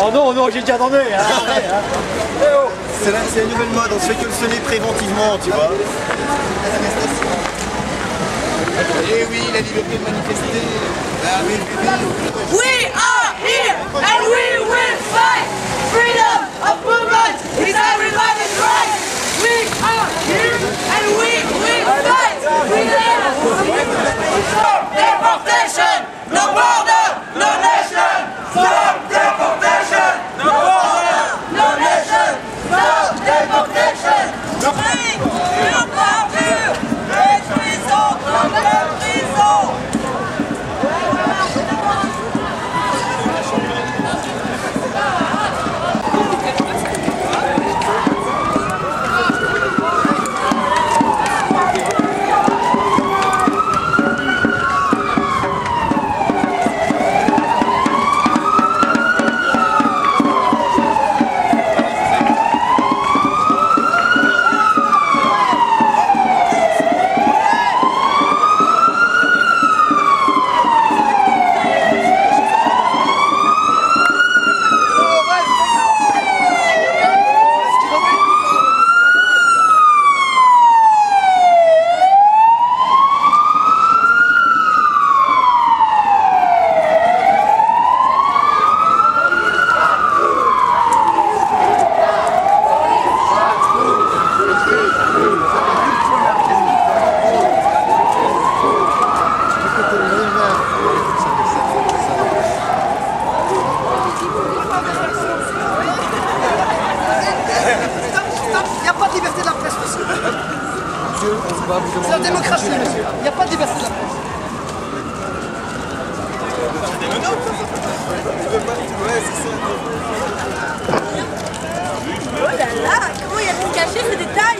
Oh non, non, j'ai dit attendez. Hein. C'est la, c'est la nouvelle mode, on se fait que le sonner préventivement, tu vois. Eh oui, la liberté de manifester. Ah oui, oui, oui. We are here and we will fight! Freedom of movement is everybody's right! We are here and we will fight! Freedom of movement! Deportation! No border! No nation! Stop deportation! No border! No nation! Stop deportation! Bring your parture! Les prisons! Les prisons! Il n'y a pas de liberté de la presse, monsieur. C'est la démocratie, monsieur. Il n'y a pas de liberté de la presse. Oh là là, comment il a pu cacher ce détail